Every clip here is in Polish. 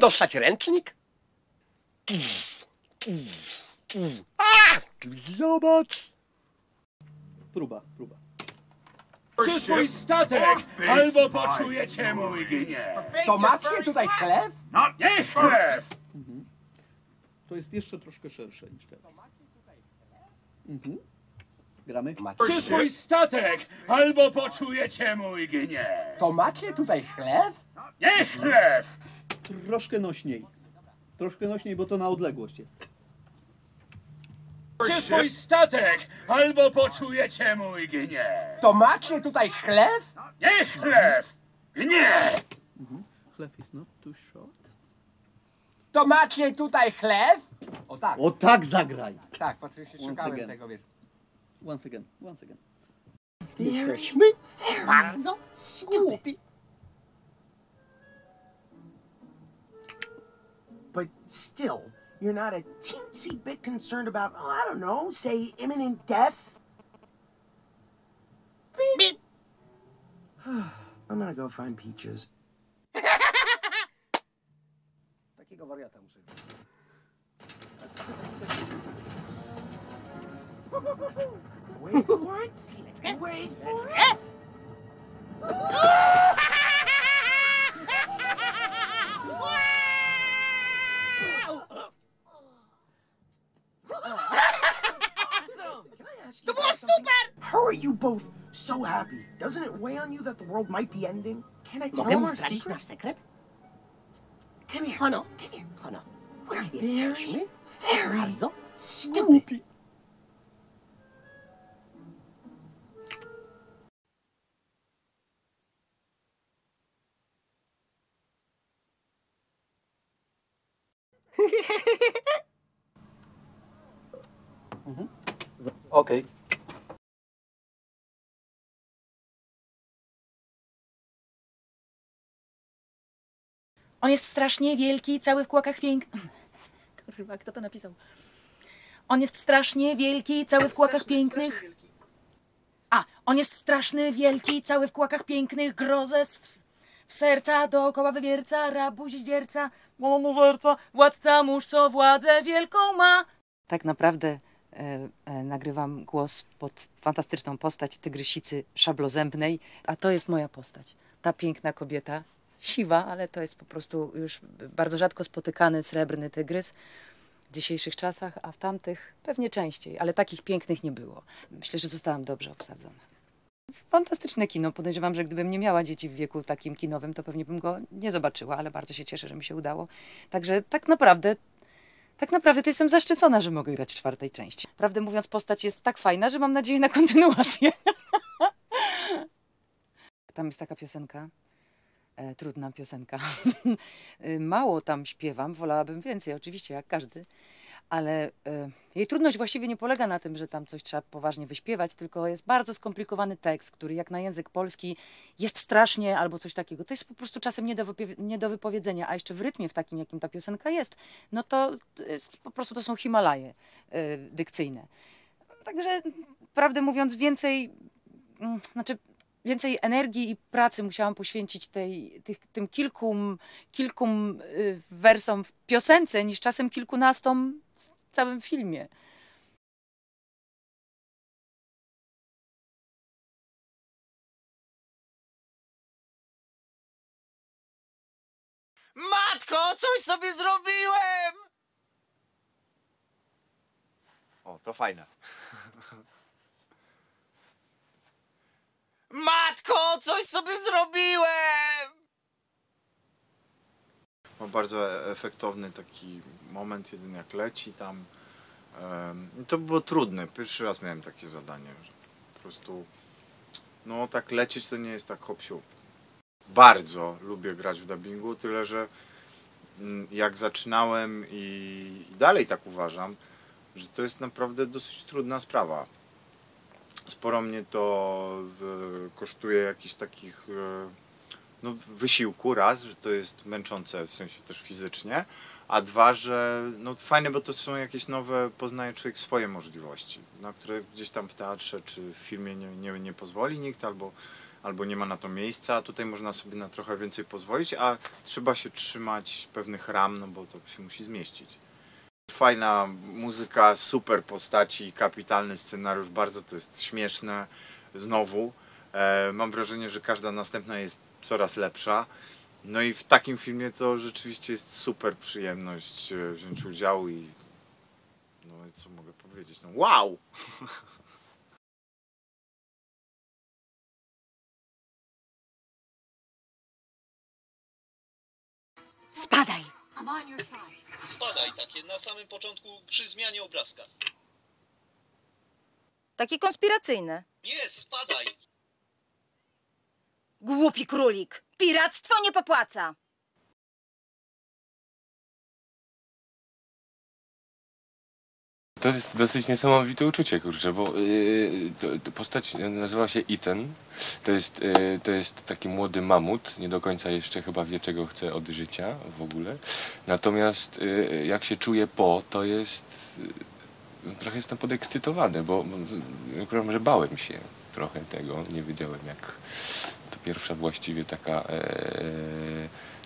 Dostać ręcznik? A! Zobacz! Próba, próba. Przyszły statek, albo poczujecie mój gniew. To macie tutaj chleb? Nie chleb! To jest jeszcze troszkę szersze niż teraz. Mhm. Gramy? Przyszły statek, albo poczujecie mój gniew. To macie tutaj chleb? Nie chleb! Troszkę nośniej. Troszkę nośniej, bo to na odległość jest. Przyszły statek, albo poczujecie mój gniew. To macie tutaj chleb? Nie chleb! Gniew! Chleb is not too short. To macie tutaj chleb? O tak, O tak zagraj! tak, Patrycznie, Once szukałem again. tego, wiesz. Once again, once again. Jesteśmy bardzo głupi. But still, you're not a teensy bit concerned about, oh, I don't know, say imminent death? Beep. I'm gonna go find peaches. Takiego wariata muszę mieć. Wait for it. Wait for it. Can I ask you guys something? How are you both so happy? Doesn't it weigh on you that the world might be ending? Can I tell Mogę them mu our zdradzić secret? Come here. Hono, Come here. hono. We're Jesteśmy very, very bardzo stupid. Mm-hmm. Okej. On jest strasznie wielki, cały w kłakach pięknych. Kurwa, kto to napisał? On jest strasznie wielki, cały w kłakach pięknych. A, on jest straszny, wielki, cały w kłakach pięknych, grozę w, w serca dookoła wywierca, rabuś zdzierca, łomożerca, władca mórz, co władzę wielką ma. Tak naprawdę e, e, nagrywam głos pod fantastyczną postać tygrysicy szablozębnej, a to jest moja postać. Ta piękna kobieta, siwa, ale to jest po prostu już bardzo rzadko spotykany srebrny tygrys w dzisiejszych czasach, a w tamtych pewnie częściej, ale takich pięknych nie było. Myślę, że zostałam dobrze obsadzona. Fantastyczne kino. Podejrzewam, że gdybym nie miała dzieci w wieku takim kinowym, to pewnie bym go nie zobaczyła, ale bardzo się cieszę, że mi się udało. Także tak naprawdę, tak naprawdę to jestem zaszczycona, że mogę grać w czwartej części. Prawdę mówiąc, postać jest tak fajna, że mam nadzieję na kontynuację. Tam jest taka piosenka, trudna piosenka. Y, Mało tam śpiewam, wolałabym więcej, oczywiście, jak każdy, ale e, jej trudność właściwie nie polega na tym, że tam coś trzeba poważnie wyśpiewać, tylko jest bardzo skomplikowany tekst, który jak na język polski jest strasznie albo coś takiego. To jest po prostu czasem nie do, nie do wypowiedzenia, a jeszcze w rytmie w takim, jakim ta piosenka jest, no to jest, po prostu to są Himalaje e, dykcyjne. Także, prawdę mówiąc, więcej, mm, znaczy więcej energii i pracy musiałam poświęcić tej, tych, tym kilku, kilku y, wersom w piosence, niż czasem kilkunastom w całym filmie. Matko, coś sobie zrobiłem! O, to fajne. Matko, coś sobie zrobiłem! Ma bardzo e- efektowny taki moment, jeden jak leci tam. To było trudne. Pierwszy raz miałem takie zadanie, że po prostu no tak lecieć to nie jest tak hop siup. Bardzo lubię grać w dubbingu, tyle że mm, jak zaczynałem i dalej tak uważam, że to jest naprawdę dosyć trudna sprawa. Sporo mnie to e, kosztuje jakichś takich e, no, wysiłku, raz, że to jest męczące w sensie też fizycznie, a dwa, że no fajne, bo to są jakieś nowe, poznaje człowiek swoje możliwości, na które gdzieś tam w teatrze czy w filmie nie, nie, nie pozwoli nikt, albo albo nie ma na to miejsca, a tutaj można sobie na trochę więcej pozwolić, a trzeba się trzymać pewnych ram, no bo to się musi zmieścić. Fajna muzyka, super postaci, kapitalny scenariusz, bardzo to jest śmieszne. Znowu, e, mam wrażenie, że każda następna jest coraz lepsza. No i w takim filmie to rzeczywiście jest super przyjemność e, wziąć udział i no i co mogę powiedzieć, no wow! Spadaj! Spadaj takie na samym początku przy zmianie obrazka. Takie konspiracyjne. Nie, spadaj! Głupi królik! Piractwo nie popłaca! To jest dosyć niesamowite uczucie, kurczę, bo yy, postać nazywa się Ethan. To jest, yy, to jest taki młody mamut, nie do końca jeszcze chyba wie, czego chce od życia w ogóle. Natomiast yy, jak się czuje po, to jest... Yy, trochę jestem podekscytowany, bo, powiem, że bałem się trochę tego. Nie wiedziałem, jak to pierwsza właściwie taka...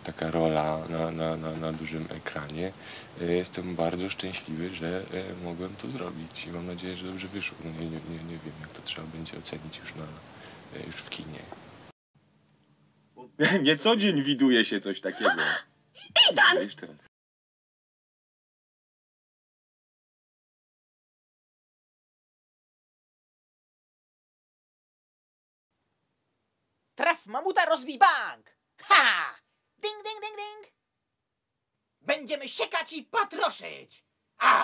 Taka rola na, na, na, na dużym ekranie. E, Jestem bardzo szczęśliwy, że e, mogłem to zrobić i mam nadzieję, że dobrze wyszło. Nie, nie, nie, nie wiem, jak to trzeba będzie ocenić już, na, e, już w kinie. Nie co dzień widuje się coś takiego. Idan! Jeszcze raz. Traf mamuta, rozbij bank! Ha! Będziemy siekać i patroszyć! A!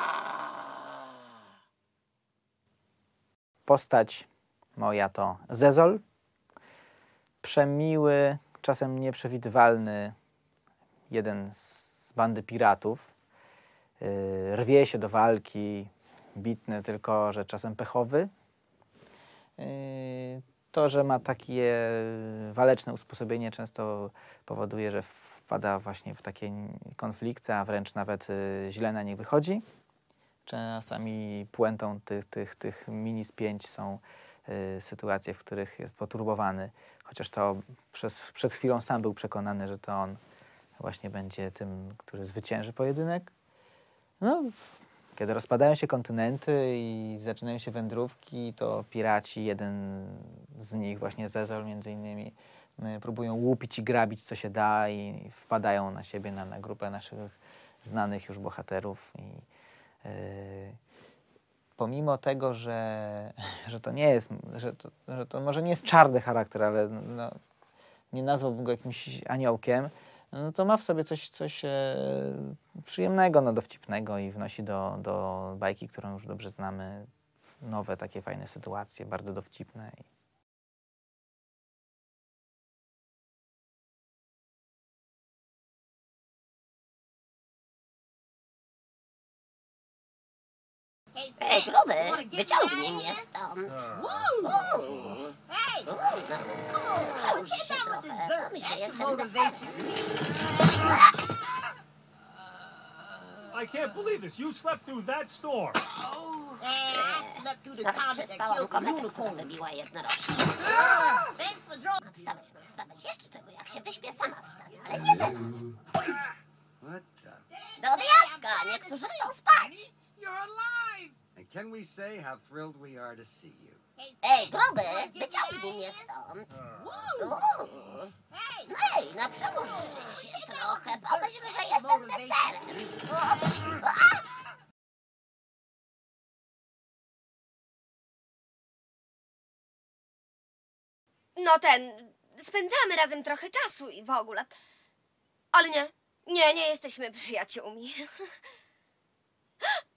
Postać moja to Zezol. Przemiły, czasem nieprzewidywalny jeden z bandy piratów. Yy, Rwie się do walki, bitny, tylko że czasem pechowy. Yy, To, że ma takie waleczne usposobienie, często powoduje, że wpada właśnie w takie konflikty, a wręcz nawet yy, źle na nich wychodzi. Czasami puentą tych, tych, tych mini spięć są y, sytuacje, w których jest poturbowany, chociaż to przez, przed chwilą sam był przekonany, że to on właśnie będzie tym, który zwycięży pojedynek. No, kiedy rozpadają się kontynenty i zaczynają się wędrówki, to piraci, jeden z nich, właśnie Zezol między innymi, y, próbują łupić i grabić co się da i wpadają na siebie, na, na grupę naszych znanych już bohaterów i Yy, pomimo tego, że, że to nie jest, że to, że to może nie jest czarny charakter, ale no, nie nazwałbym go jakimś aniołkiem, no to ma w sobie coś, coś e, przyjemnego, no, dowcipnego i wnosi do, do bajki, którą już dobrze znamy, nowe takie fajne sytuacje, bardzo dowcipne. Ej, gruby, wyciągnij mnie stąd. Hej! Przełóż się trochę, pomyśl, że jestem deserem. I can't believe this. You slept through that storm. Nawet przespałam kometę, która wybiła jednorożca. Mam wstawać, mam wstawać. Jeszcze czego, jak się wyśpię, sama wstanę, ale nie teraz. Do diaska, niektórzy chcą spać. And can we say how thrilled we are to see you? Ej, gruby, wyciągnij mnie stąd. Uuu. Ej, no przełóż się trochę, pomyśl, że jestem deserem. O, a! No ten, spędzamy razem trochę czasu i w ogóle. Ale nie, nie, nie jesteśmy przyjaciółmi.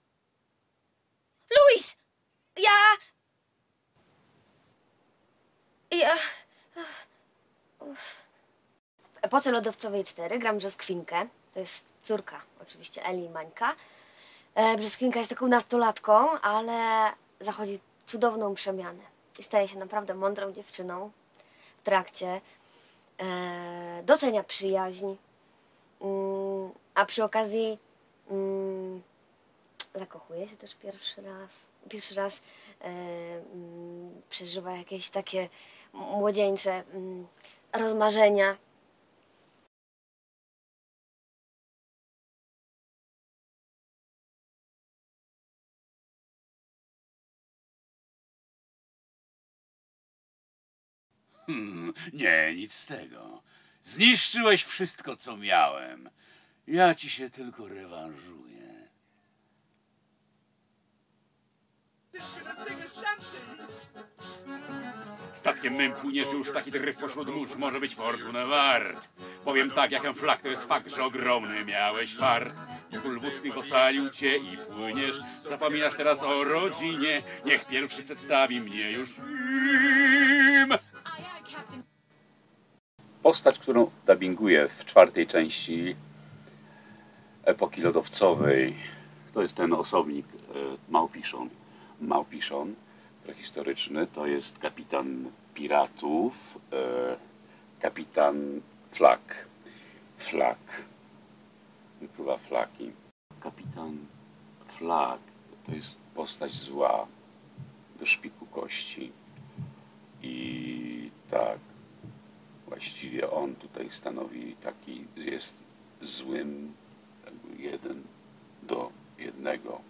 Luis! Ja... Ja... W epoce lodowcowej 4 gram brzoskwinkę. To jest córka, oczywiście, Eli i Mańka. E, brzoskwinka jest taką nastolatką, ale zachodzi cudowną przemianę. I staje się naprawdę mądrą dziewczyną w trakcie. E, docenia przyjaźń. Mm, a przy okazji mm, zakochuje się też pierwszy raz. Pierwszy raz e, mm, przeżywa jakieś takie młodzieńcze mm, rozmarzenia. Hmm, nie, nic z tego. Zniszczyłeś wszystko, co miałem. Ja ci się tylko rewanżuję. Statkiem mym płyniesz już taki dryf pośród mórz może być fortunę wart. Powiem tak, jak flag, to jest fakt, że ogromny miałeś fart. Król wódnych ocalił cię i płyniesz. Zapominasz teraz o rodzinie. Niech pierwszy przedstawi mnie już im. Postać, którą dubbinguję w czwartej części epoki lodowcowej, to jest ten osobnik e, Małpiszon. Małpiszon prehistoryczny to jest kapitan piratów, e, kapitan Flak. Flak. Wypływa flaki. Kapitan Flak to jest postać zła do szpiku kości. I tak, właściwie on tutaj stanowi taki, jest złym jeden do jednego